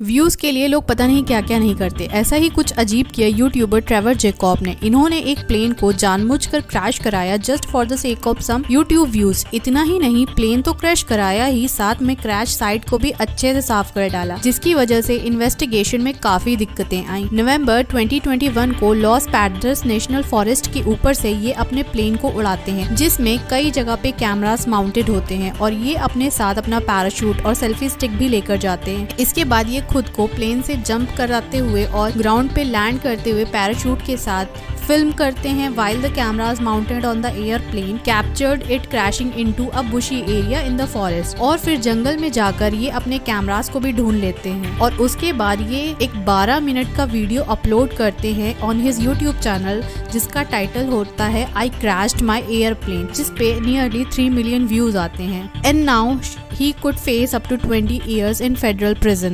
Views के लिए लोग पता नहीं क्या क्या नहीं करते। ऐसा ही कुछ अजीब किया यूट्यूबर ट्रेवर जेकॉब ने। इन्होंने एक प्लेन को जानबूझकर क्रैश कराया just for the sake of some YouTube views इतना ही नहीं प्लेन तो क्रैश कराया ही, साथ में क्रैश साइट को भी अच्छे से साफ़ कर डाला, जिसकी वजह से इन्वेस्टिगेशन में काफ़ी दिक्कतें आई। नवंबर 2021 को लॉस पैडर्स नेशनल फॉरेस्ट के ऊपर से ये अपने प्लेन को उड़ाते हैं, जिसमें कई जगह पे कैमरास माउंटेड होते हैं और ये अपने साथ अपना पैराशूट और सेल्फी स्टिक भी लेकर जाते हैं। इसके बाद ये खुद को प्लेन से जंप कराते हुए और ग्राउंड पे लैंड करते हुए पैराशूट के साथ फ़िल्म करते हैं while the cameras mounted on the airplane captured it crashing into a bushy area in the forest और फिर जंगल में जाकर ये अपने कैमराज को भी ढूंढ लेते हैं। और उसके बाद ये एक 12 मिनट का वीडियो अपलोड करते हैं ऑन हिज यूट्यूब चैनल जिसका टाइटल होता है आई क्रैश्ड माई एयरप्लेन जिसपे नियरली थ्री मिलियन व्यूज़ आते हैं। And now he could face up to twenty years in federal prison